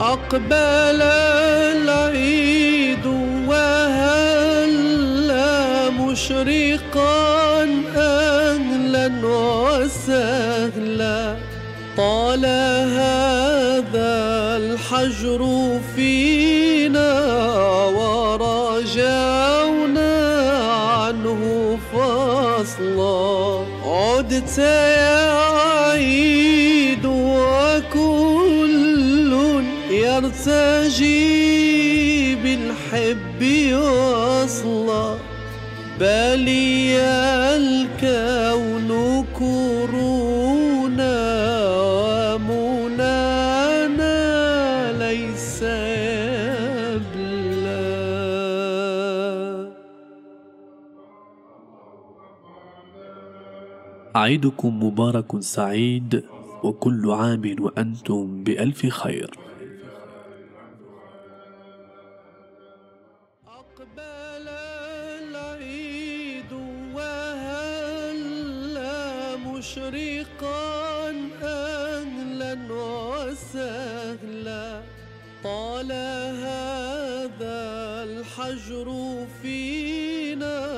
أقبل العيد وهلا مشرقا أهلا وسهلا؟ طال هذا الحجر فينا ورجعنا عنه فصلا. عدت يا عيد يرتجي بالحب وصلا بلي الكون كرونا ومنانا ليس يبلى عيدكم مبارك سعيد وكل عام وأنتم بألف خير. أقبل العيد وهلا مشرقا أهلا وسهلا؟ طال هذا الحجر فينا